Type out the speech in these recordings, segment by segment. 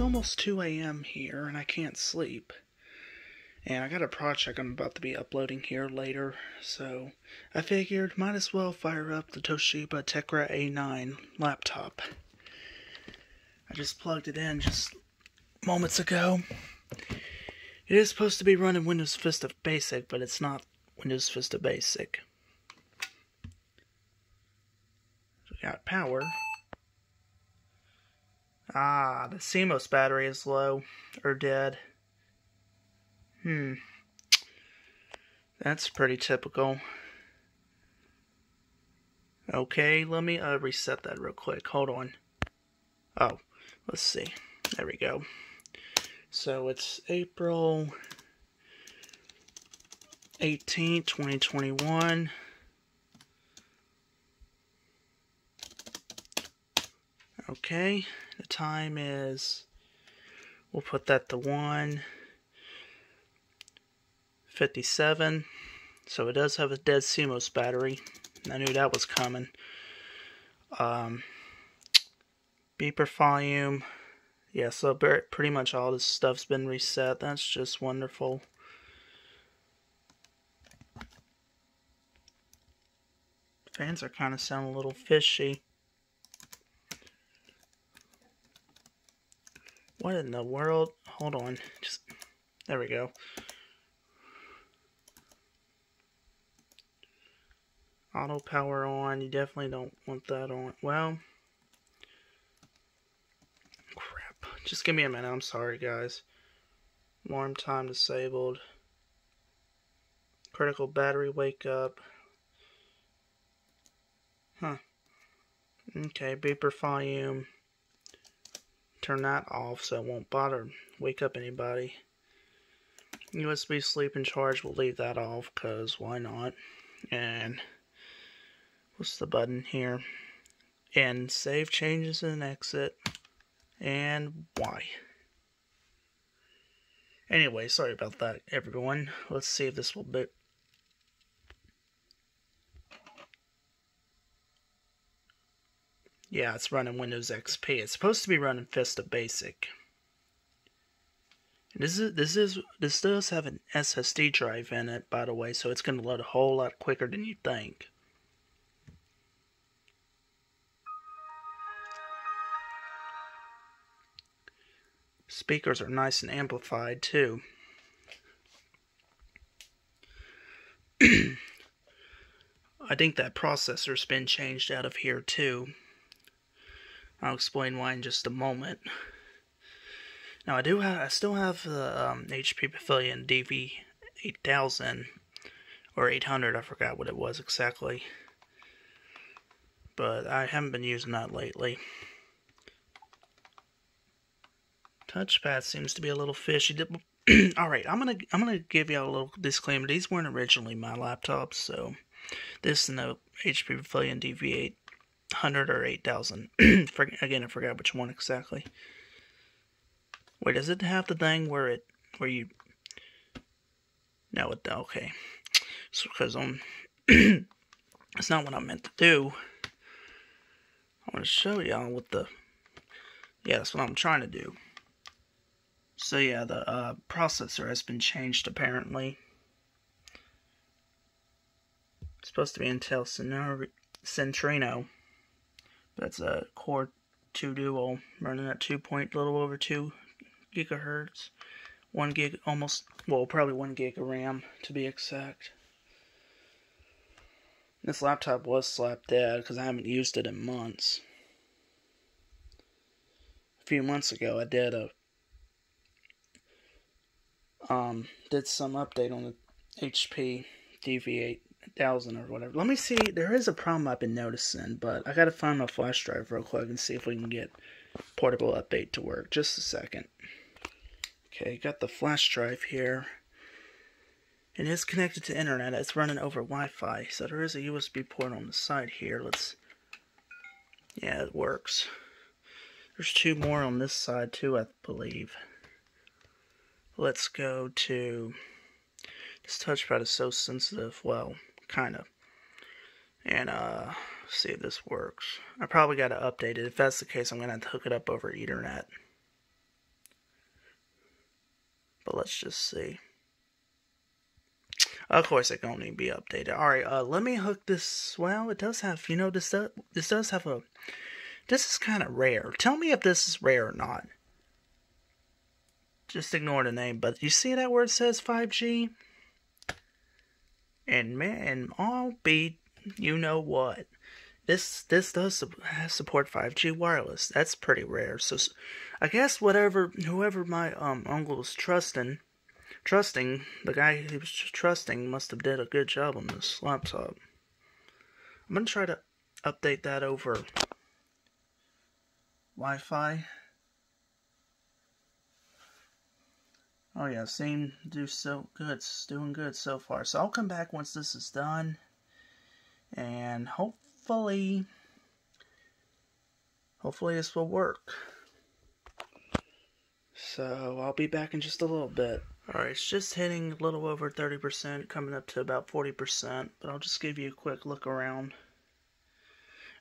it's almost 2 a.m. here and I can't sleep. And I got a project I'm about to be uploading here later, so I figured might as well fire up the Toshiba Tecra A9 laptop. I just plugged it in just moments ago. It is supposed to be running Windows Vista Basic, but it's not Windows Vista Basic. So we got power. Ah, the CMOS battery is low, or dead. Hmm. That's pretty typical. Okay, let me uh, reset that real quick. Hold on. Oh, let's see. There we go. So it's April 18, 2021. Okay, the time is, we'll put that to 1 57. So it does have a dead CMOS battery. I knew that was coming. Um, beeper volume. Yeah, so pretty much all this stuff's been reset. That's just wonderful. Fans are kind of sound a little fishy. What in the world? Hold on. Just there we go. Auto power on. You definitely don't want that on. Well, crap. Just give me a minute. I'm sorry, guys. Alarm time disabled. Critical battery wake up. Huh. Okay, beeper volume turn that off so it won't bother wake up anybody. USB sleep and charge, we'll leave that off because why not? And what's the button here? And save changes and exit. And why? Anyway, sorry about that, everyone. Let's see if this will Yeah, it's running Windows XP. It's supposed to be running Vista Basic. This is this is this does have an SSD drive in it, by the way, so it's going to load a whole lot quicker than you think. Speakers are nice and amplified too. I think that processor's been changed out of here too. I'll explain why in just a moment. Now I do have, I still have the um, HP Pavilion DV8000 or 800. I forgot what it was exactly, but I haven't been using that lately. Touchpad seems to be a little fishy. All right, I'm gonna I'm gonna give you a little disclaimer. These weren't originally my laptops, so this is the HP Pavilion DV8 hundred or eight thousand. Again, I forgot which one exactly. Wait, does it have the thing where it where you? No, it okay. So because um, it's not what I meant to do. I want to show y'all what the. Yeah, that's what I'm trying to do. So yeah, the uh, processor has been changed apparently. It's supposed to be Intel Centrino. That's a Core 2 Duo running at 2 point, a little over 2 gigahertz. 1 gig, almost, well, probably 1 gig of RAM to be exact. This laptop was slap dead because I haven't used it in months. A few months ago, I did a um did some update on the HP DV8 thousand or whatever. Let me see. There is a problem I've been noticing, but I gotta find my flash drive real quick and see if we can get portable update to work. Just a second. Okay, got the flash drive here. It is connected to internet. It's running over Wi-Fi, so there is a USB port on the side here. Let's. Yeah, it works. There's two more on this side too, I believe. Let's go to. This touchpad is so sensitive. Well, kind of. And uh, see if this works. I probably got to update it. If that's the case, I'm going to have to hook it up over Ethernet. But let's just see. Of course, it can only be updated. All right, uh, let me hook this. Well, it does have. You know, this does, this does have a. This is kind of rare. Tell me if this is rare or not. Just ignore the name. But you see that where it says 5G? And man, I'll be. You know what? This this does support 5G wireless. That's pretty rare. So, I guess whatever whoever my um uncle is trusting trusting, the guy he was trusting must have did a good job on this laptop. I'm gonna try to update that over Wi-Fi. Oh yeah, same do so good. It's doing good so far. So I'll come back once this is done. And hopefully hopefully this will work. So I'll be back in just a little bit. Alright, it's just hitting a little over 30%, coming up to about 40%, but I'll just give you a quick look around.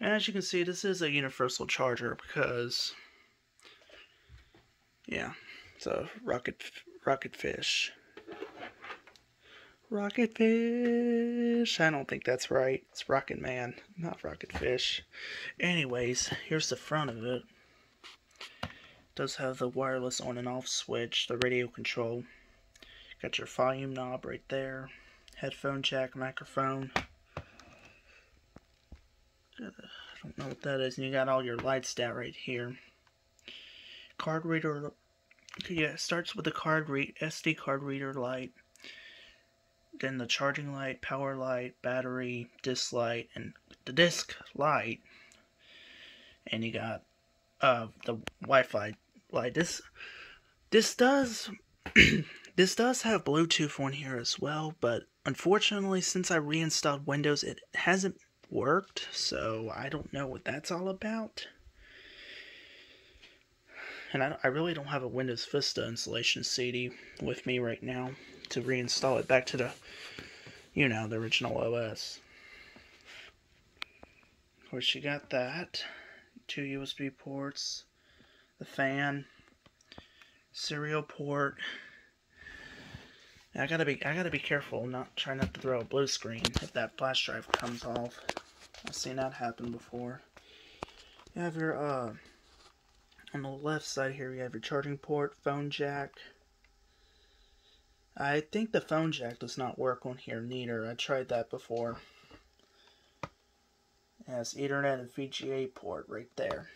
And as you can see, this is a universal charger because, yeah, it's a rocket, rocket fish. Rocket fish. I don't think that's right. It's Rocket Man, not Rocket Fish. Anyways, here's the front of it. it does have the wireless on and off switch, the radio control. Got your volume knob right there. Headphone jack, microphone. I don't know what that is. And you got all your lights down right here. Card reader. Yeah, it starts with the card read SD card reader light. Then the charging light, power light, battery, disc light, and the disc light. And you got uh, the Wi-Fi light. This this does This does have Bluetooth on here as well, but unfortunately, since I reinstalled Windows, it hasn't worked, so I don't know what that's all about. And I, I really don't have a Windows Vista installation CD with me right now to reinstall it back to the, you know, the original OS. Of course, you got that. Two USB ports, the fan, serial port, I gotta be I gotta be careful, not try not to throw a blue screen if that flash drive comes off. I've seen that happen before. You have your uh on the left side here you have your charging port, phone jack. I think the phone jack does not work on here neither. I tried that before. It has Ethernet and VGA port right there.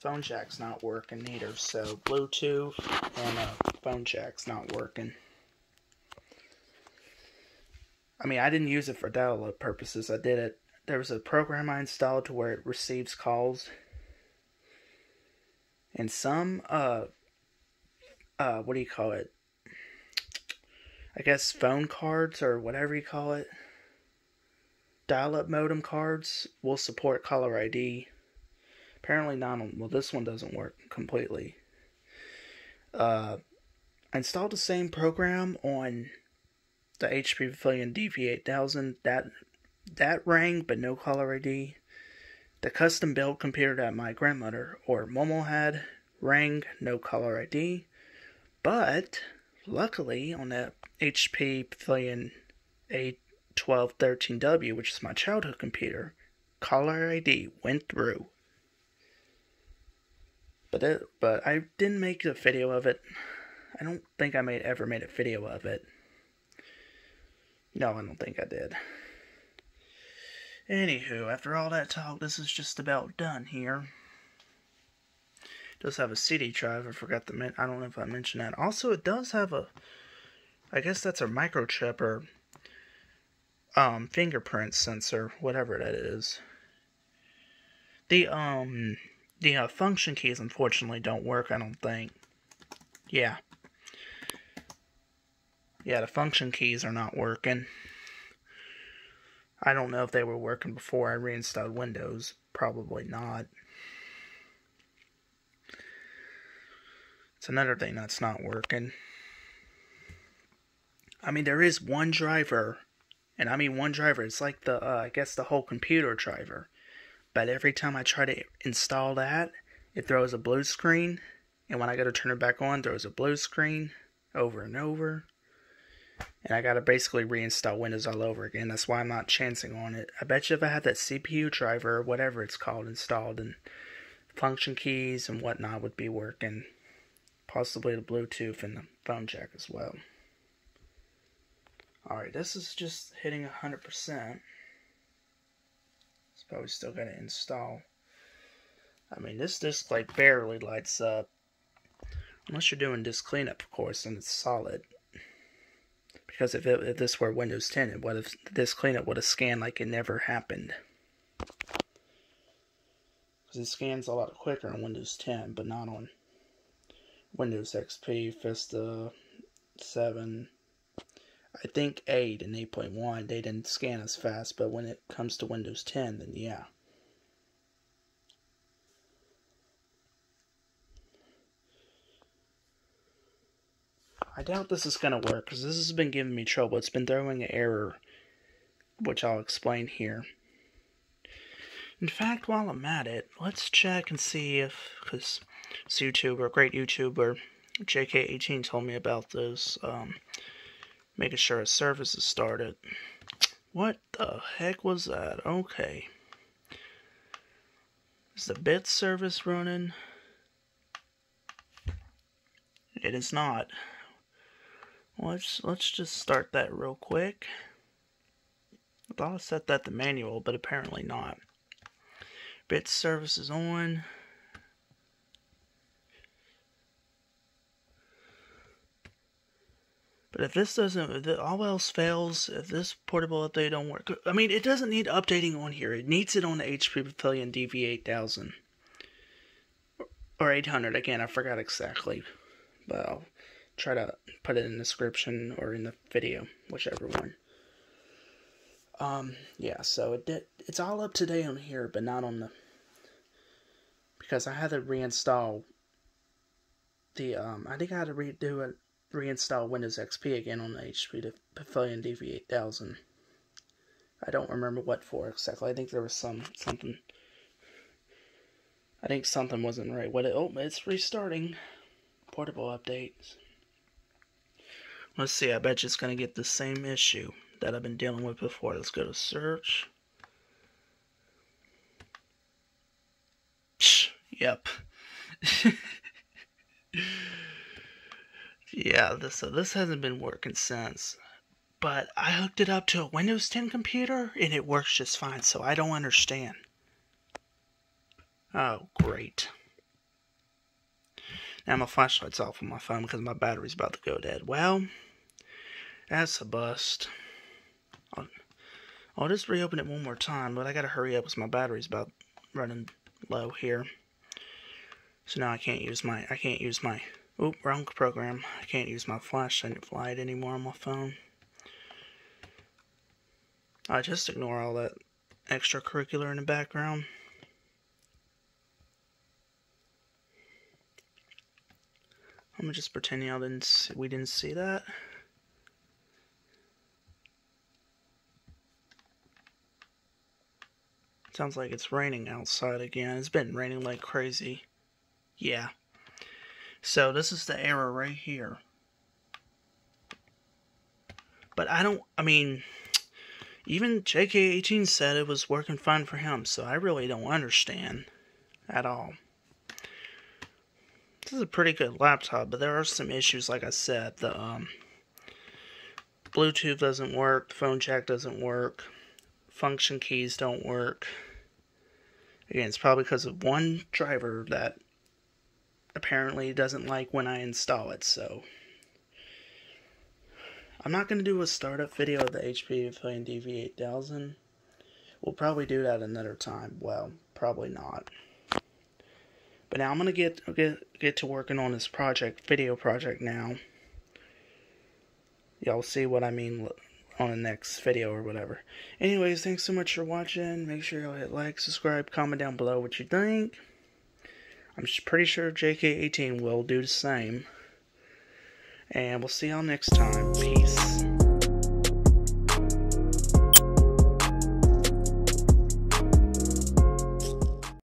Phone jack's not working neither, so Bluetooth and uh, phone jack's not working. I mean, I didn't use it for download purposes. I did it. There was a program I installed to where it receives calls. And some, uh, uh, what do you call it? I guess phone cards or whatever you call it. Dial up modem cards will support caller ID. Apparently not on, well, this one doesn't work completely. Uh, I installed the same program on the HP Pavilion DV8000 that that rang but no caller ID. The custom built computer that my grandmother or Momo had rang no caller ID, but luckily on the HP Pavilion A1213W, which is my childhood computer, caller ID went through. But it, but I didn't make a video of it. I don't think I made ever made a video of it. No, I don't think I did. Anywho, after all that talk, this is just about done here. Does have a CD drive. I forgot mention. I don't know if I mentioned that. Also, it does have a. I guess that's a microchip or um fingerprint sensor, whatever that is. The um the uh, function keys unfortunately don't work. I don't think. Yeah, yeah, the function keys are not working. I don't know if they were working before I reinstalled Windows. Probably not. It's another thing that's not working. I mean, there is one driver, and I mean one driver. It's like the, uh, I guess, the whole computer driver. But every time I try to install that, it throws a blue screen, and when I go to turn it back on, throws a blue screen over and over. And I gotta basically reinstall Windows all over again. That's why I'm not chancing on it. I bet you if I had that CPU driver or whatever it's called installed and function keys and whatnot would be working. Possibly the Bluetooth and the phone jack as well. Alright, this is just hitting 100%. It's probably still going to install. I mean, this disc like barely lights up. Unless you're doing disk cleanup, of course, and it's solid. Because if, it, if this were Windows 10, it would have, this cleanup would have scanned like it never happened. Because it scans a lot quicker on Windows 10, but not on Windows XP, Vista 7. I think 8 and 8.1, they didn't scan as fast, but when it comes to Windows 10, then yeah. I doubt this is going to work because this has been giving me trouble. It's been throwing an error, which I'll explain here. In fact, while I'm at it, let's check and see if, because this YouTuber, great YouTuber, JK18 told me about this, um, making sure a service is started. What the heck was that? Okay. Is the bit service running? It is not. Let's let's just start that real quick. I thought I set that to manual, but apparently not. Bit service is on. But if this doesn't, if all else fails, if this portable update don't work, I mean, it doesn't need updating on here. It needs it on the HP Pavilion DV8000 or 800. Again, I forgot exactly, but I'll try to put it in the description or in the video, whichever one. Um, yeah, so it did, it's all up to on here, but not on the, because I had to reinstall the, um, I think I had to redo it, reinstall Windows XP again on the HP Pavilion DV8000. I don't remember what for exactly. I think there was some, something, I think something wasn't right. What it, oh, it's restarting. Portable updates. Let's see, I bet you it's going to get the same issue that I've been dealing with before. Let's go to search. Yep. yeah, this, so this hasn't been working since. But I hooked it up to a Windows 10 computer and it works just fine, so I don't understand. Oh, great. Now my flashlight's off on my phone because my battery's about to go dead. Well, that's a bust. I'll, I'll just reopen it one more time, but I gotta hurry up because my battery's about running low here. So now I can't use my, I can't use my, oop, wrong program. I can't use my flash flashlight light anymore on my phone. I just ignore all that extracurricular in the background. I'm just pretending I didn't see, we didn't see that. Sounds like it's raining outside again. It's been raining like crazy. Yeah. So this is the error right here. But I don't, I mean, even JK18 said it was working fine for him, so I really don't understand at all. This is a pretty good laptop, but there are some issues, like I said. The um, Bluetooth doesn't work, phone jack doesn't work, function keys don't work. Again, it's probably because of one driver that apparently doesn't like when I install it, so. I'm not going to do a startup video of the HP Pavilion DV8000. We'll probably do that another time. Well, probably not. But now I'm going to get, get get to working on this project, video project now. Y'all see what I mean on the next video or whatever. Anyways, thanks so much for watching. Make sure you hit like, subscribe, comment down below what you think. I'm pretty sure JK18 will do the same. And we'll see y'all next time. Peace.